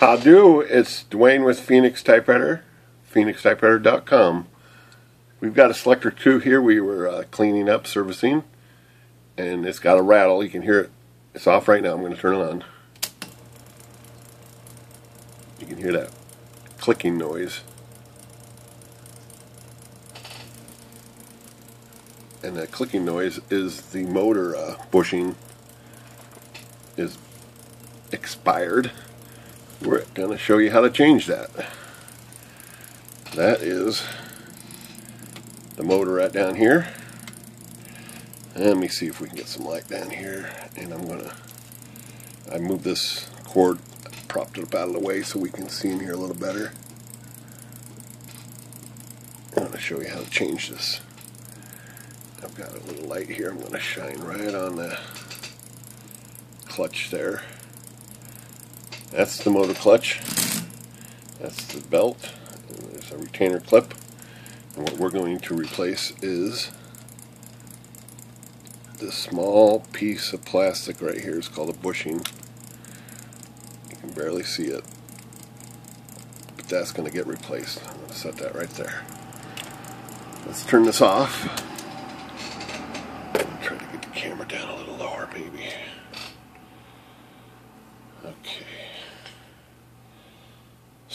How do? It's Dwayne with Phoenix Typewriter, phoenixtypewriter.com. We've got a Selectric 2 here we were uh, cleaning up, servicing, and it's got a rattle. You can hear it. It's off right now. I'm going to turn it on. You can hear that clicking noise. And that clicking noise is the motor uh, bushing is expired. We're going to show you how to change that. That is the motor right down here. Let me see if we can get some light down here. And I'm going to, I move this cord, propped it up out of the way so we can see in here a little better. I'm going to show you how to change this. I've got a little light here I'm going to shine right on the clutch there. That's the motor clutch. That's the belt. And there's a retainer clip. And what we're going to replace is this small piece of plastic right here. It's called a bushing. You can barely see it. But that's going to get replaced. I'm going to set that right there. Let's turn this off. Try to get the camera down a little lower, maybe. Okay.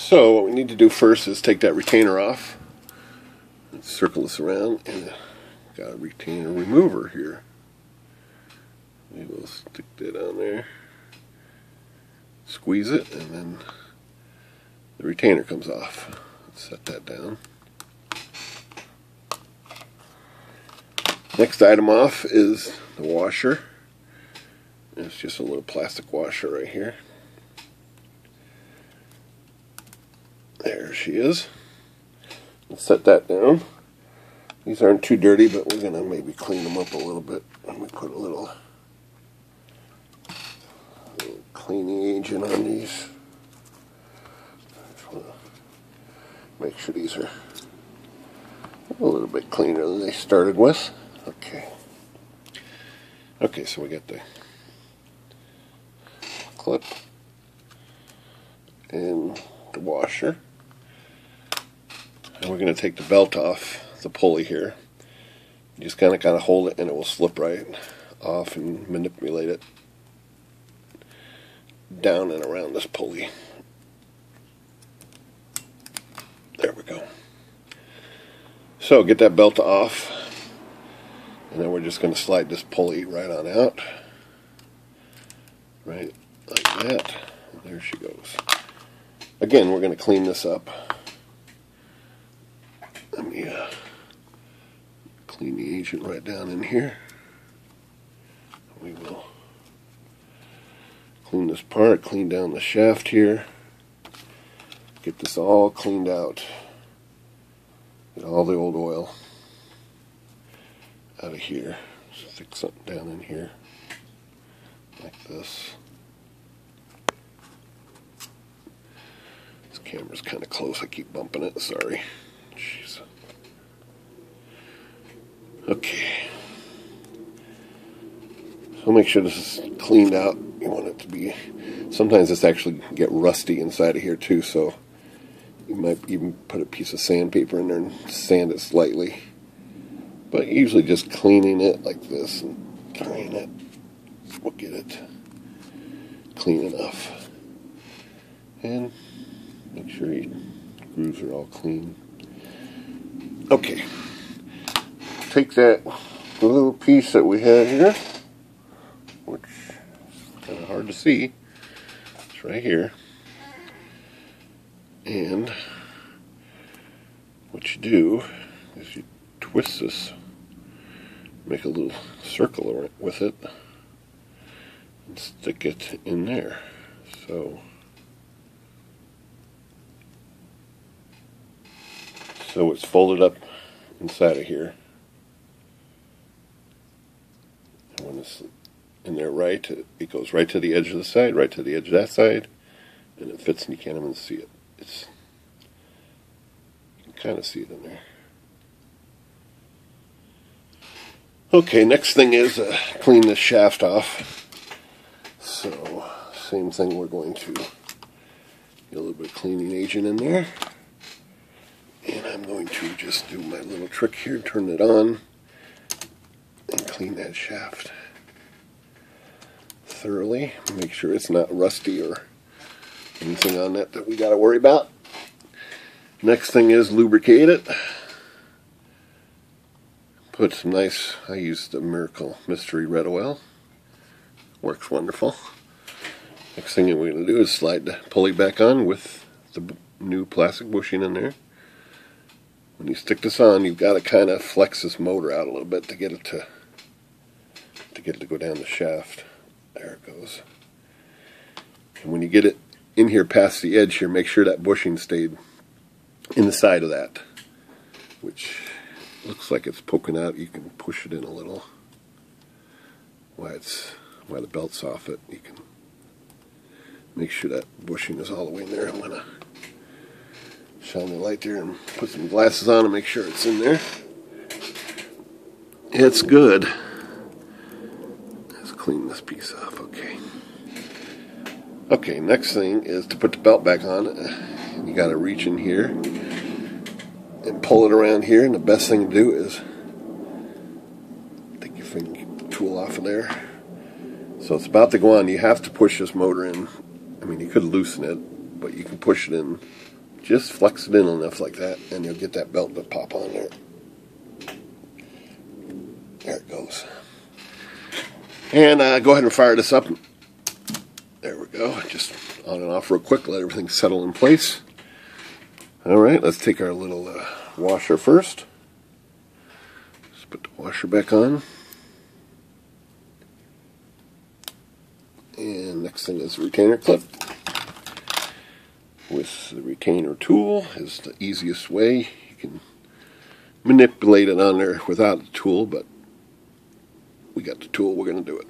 So what we need to do first is take that retainer off. Circle this around and got a retainer remover here. We will stick that on there. Squeeze it and then the retainer comes off. Let's set that down. Next item off is the washer. It's just a little plastic washer right here. There she is. Let's set that down. These aren't too dirty, but we're going to maybe clean them up a little bit. Let me put a little, little cleaning agent on these. Make sure these are a little bit cleaner than they started with. Okay. Okay, so we got the clip and the washer. And we're going to take the belt off the pulley here. You just kind of kind of hold it and it will slip right off and manipulate it down and around this pulley. There we go. So get that belt off and then we're just going to slide this pulley right on out. Right like that. There she goes. Again, we're going to clean this up. Let me uh, agent right down in here. We will clean this part, clean down the shaft here. Get this all cleaned out. Get all the old oil out of here. Stick something down in here like this. This camera's kind of close. I keep bumping it. Sorry. Jeez. Okay. So make sure this is cleaned out. You want it to be. Sometimes this actually get rusty inside of here too. So you might even put a piece of sandpaper in there and sand it slightly. But usually just cleaning it like this and drying it will get it clean enough. And make sure your grooves are all clean. Okay. Take that little piece that we had here, which is kind of hard to see. It's right here. And what you do is you twist this make a little circle with it and stick it in there. So, so it's folded up inside of here. And when it's in there right, it goes right to the edge of the side, right to the edge of that side, and it fits and you can't even see it. It's you can kind of see it in there. Okay, next thing is uh, clean this shaft off. So, same thing, we're going to Get a little bit of cleaning agent in there. And I'm going to just do my little trick here, turn it on, and clean that shaft thoroughly. Make sure it's not rusty or anything on that that we got to worry about. Next thing is lubricate it. Put some nice, I use the Miracle Mystery Red Oil. Works wonderful. Next thing we're going to do is slide the pulley back on with the new plastic bushing in there. When you stick this on, you've got to kind of flex this motor out a little bit to get it to to get it to go down the shaft. There it goes. And when you get it in here past the edge here, make sure that bushing stayed in the side of that, which looks like it's poking out. You can push it in a little. Why it's why the belt's off it, you can make sure that bushing is all the way in there. I'm gonna shine the light there and put some glasses on and make sure it's in there. It's good. Clean this piece off, okay. Okay, next thing is to put the belt back on. You gotta reach in here and pull it around here, and the best thing to do is take your finger tool off of there. So it's about to go on. You have to push this motor in. I mean, you could loosen it, but you can push it in just flex it in enough like that, and you'll get that belt to pop on there. There it goes. And uh, go ahead and fire this up. There we go. Just on and off real quick, let everything settle in place. All right, let's take our little uh, washer first. Let's put the washer back on. And next thing is the retainer clip with the retainer tool is the easiest way. You can manipulate it on there without the tool, but we got the tool, we're going to do it.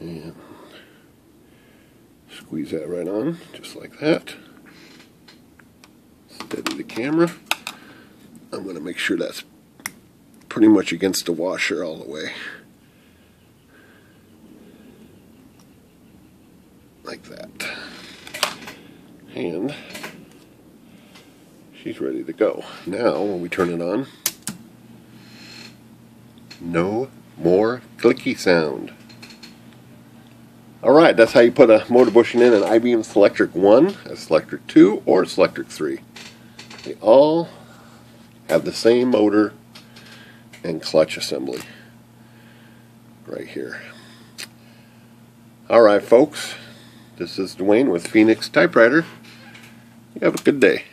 And squeeze that right on, just like that. Steady the camera. I'm going to make sure that's pretty much against the washer all the way. Like that and she's ready to go. Now, when we turn it on, no more clicky sound. Alright, that's how you put a motor bushing in an IBM Selectric 1, a Selectric 2, or a Selectric 3. They all have the same motor and clutch assembly right here. Alright folks, this is Dwayne with Phoenix Typewriter. You have a good day.